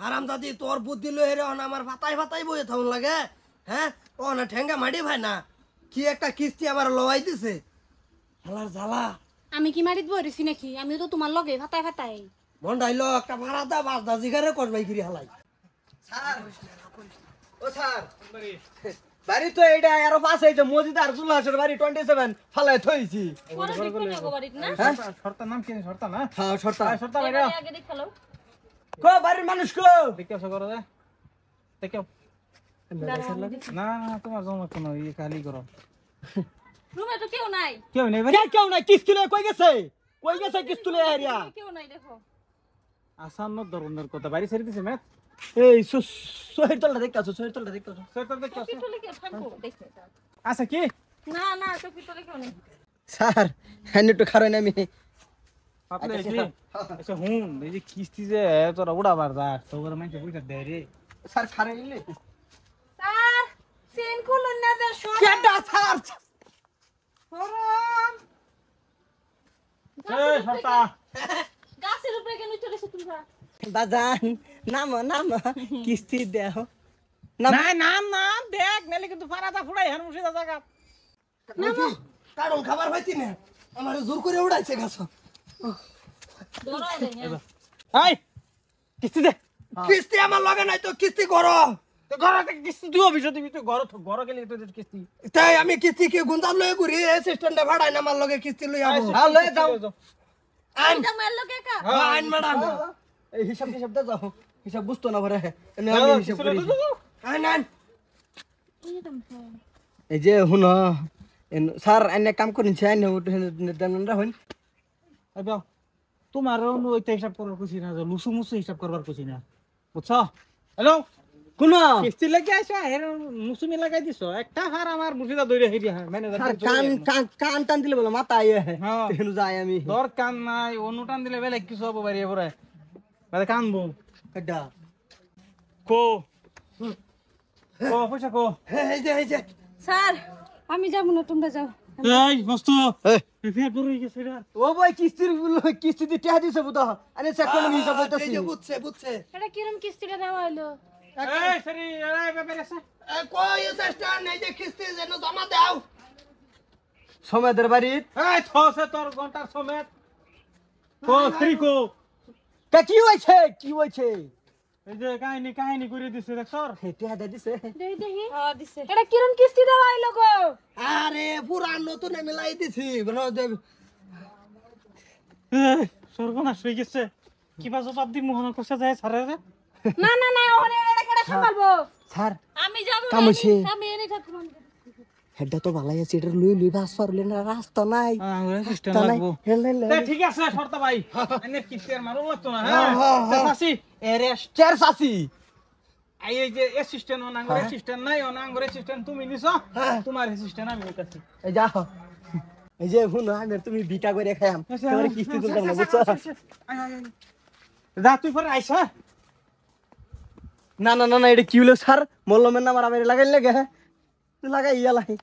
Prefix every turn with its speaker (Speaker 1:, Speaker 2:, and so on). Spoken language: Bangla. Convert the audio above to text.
Speaker 1: হারাম দাদি তোর বুদ্ধি লই রে অন আমার ফাতাই ফাতাই বয়ে থাকুন লাগে। হ্যাঁ? ও না ঠেঙ্গা মাটি ভাই না। কি একটা কিস্তি আমার লওয়াই দিছে। হেলার জ্বালা।
Speaker 2: আমি কি মারিত বরিছি নাকি? আমিও তো তোমার লগে ফাতাই ফাতাই।
Speaker 1: মন ডাইল একটা ভাড়া দা বাস দা জিগারে করবাই গিরি হালাই।
Speaker 3: স্যার। ও স্যার। বাড়ি। তো এইটা আরও পাশে এই যে মসজিদ আর জুলহাসের বাড়ি টোয়েন্টি সেভেন ফালাই থইছি
Speaker 2: না?
Speaker 4: শর্তার নাম কি? শর্তা না?
Speaker 3: হ্যাঁ সরতা
Speaker 4: শর্তা বাইরে
Speaker 2: আগে দেখাল।
Speaker 3: কো বাড়ির মানুষ কো।
Speaker 4: দেখতে আসো করো দে দেখো। না না তোমার জমা কোনো ইয়ে খালি করো।
Speaker 2: রুমে তো কেউ নাই।
Speaker 4: কেউ নেই
Speaker 3: কে কেউ নাই? কিস্তি লয়ে কই গেছে? কই গেছে কিস্তি লয়ে আরিয়া
Speaker 2: কেউ নাই দেখো।
Speaker 4: আসান্ন ধরনের কথা বাড়ি ছেড়ে দিছে ম্যাথ?
Speaker 3: এই সোহের তলটা দেখতে আছো সোহের তলটা দেখতে আছো
Speaker 4: দেখতে
Speaker 2: কেউ থাকব? দেখতে
Speaker 4: আচ্ছা কি?
Speaker 2: না না তো পিতলে কেউ নেই।
Speaker 3: স্যার হ্যাঁ একটু খারাপ আমি।
Speaker 4: আপনি এসে আচ্ছা। হুন এই যে কিস্তি যে তোরা উড়াবার দা তোর মানুষ বুঝতে দে রে।
Speaker 3: স্যার খারাপ ইলে
Speaker 2: স্যার সেন খুলুন না যে সব
Speaker 3: কেডা স্যার?
Speaker 4: এই শর্তা
Speaker 2: গাছের উপরে কেন চলেছে তোমরা?
Speaker 3: বাজান নাম নাম কিস্তি দেও।
Speaker 4: না নাম নাম দেখ নালে কিন্তু পারাটা ফুড়াই হান মুর্শিদা জায়গা।
Speaker 1: কারণ খাবার পাইতি না আমার জোর করে উড়াইছে গাছ।
Speaker 4: এই কিস্তি দে।
Speaker 1: কিস্তি আমার লগে নাই তো কিস্তি করো।
Speaker 4: তো কিস্তি দিও বিষয় দিবি তো ঘর ঘর গেলে তো কিস্তি।
Speaker 1: তাই আমি কিস্তি কি গুন্দার লয়ে ঘুরি? অ্যাসিস্ট্যান্টে ভাড়াই না আমার লগে কিস্তি লই আবো
Speaker 3: হ্যাঁ লয়ে যাও।
Speaker 1: আইন
Speaker 2: এটা মেল লোকে কা
Speaker 1: আইন ম্যাডাম।
Speaker 3: এই হিসাব হিসাব দে যাও। হিসাব বুঝতো না পরে এনে আমি হিসাব করি।
Speaker 1: আইন আইন
Speaker 3: এই যে শুন স্যার এনে কাম এনে হইন
Speaker 4: আইবা তোমার ওইটা হিসাব করার খুশি না লুসু মুসু হিসাব করবার খুশি না। বুঝছ? হ্যালো
Speaker 3: কোন?
Speaker 4: কিস্তি লেগে আইসা হের মুসুমি লাগাই দিছ। একটা হার আমার মুর্শিদা দইরে হেরি হ্যাঁ ম্যানেজার
Speaker 3: কান কান কান টান দিলে বলো মাথা আইয়ে
Speaker 4: হ্যাঁ।
Speaker 3: তেন যাই আমি।
Speaker 4: দর কান নাই অনুটান দিলে বেলে কিছু হব বাড়ি এবারে বাদে কানবো
Speaker 3: কেডা
Speaker 4: কো। কো পয়সা কো।
Speaker 1: এই যে এই যে।
Speaker 2: স্যার আমি যাব না তোমরা যাও।
Speaker 4: এই মস্ত।
Speaker 3: এই।
Speaker 4: ফের পড়ে গেছে রে
Speaker 3: ও ভাই কিস্তির কিস্তি দিয়ে দিছে বুঝা আরে চেক করে হিসাব
Speaker 1: এই
Speaker 3: হইতাছি
Speaker 1: বুঝছে বুঝছে।
Speaker 2: এটা কিরম কিস্তিটা দেওয়া হলো?
Speaker 4: এই সরি এই ব্যাপারে আছে?
Speaker 1: কই অ্যাসিস্ট্যান্ট এই যে কিস্তি যেন জমা দাও।
Speaker 3: সমেদের বাড়ি?
Speaker 4: এই থসে তোর ঘণ্টার সমেত। কো কো।
Speaker 3: তা কি হইছে কি হইছে
Speaker 4: এই যে কাহিনী কাহিনী করে দিছে দেখ সর
Speaker 3: হে টিহা দিছে।
Speaker 2: দেই দেহি। হ্যাঁ দিছে। এটা কিরম কিস্তি দেওয়া হলো গো?
Speaker 1: আরে পুরা নতুন মিলাই দিছি। বলো যে
Speaker 4: এই, সর্বনাশ হয়ে গেছে। কিবা জবাব দি মোহন কষা যায়
Speaker 2: না না না ওরে এটা কেডা সামলাবো?
Speaker 3: স্যার
Speaker 2: আমি যাব
Speaker 3: কাম
Speaker 2: আমি
Speaker 3: হেডটা তো ভালাই আছে এটা লুই লুই বাস পারলে না রাস্তা নাই।
Speaker 4: সিস্টেম
Speaker 3: রাস্তা নাই।
Speaker 4: ঠিক আছে শর্তা ভাই। এনে কিস্তি আর মারো লাগতো না হ্যাঁ। সাসি এরেস্ট
Speaker 3: চেয়ার সাসি
Speaker 4: এই যে অ্যাসিস্ট্যান্ট অনাঙ্গর অ্যাসিস্ট্যান্ট নাই অনাঙ্গর অ্যাসিস্ট্যান্ট তুমি নিছো তোমার অ্যাসিস্ট্যান্ট আমি নিতেছি।
Speaker 3: এই যা এই যে হুন আমি তুমি বিটা করে খাইম তোমার কিস্তি তুলতাম না বুঝছ?
Speaker 4: যা তুই পরে আইসা
Speaker 3: না না না না এটা কি হলো স্যার? মল্লমের নাম আর আমি লাগাই লাগে লাগাই ইয়া লাগে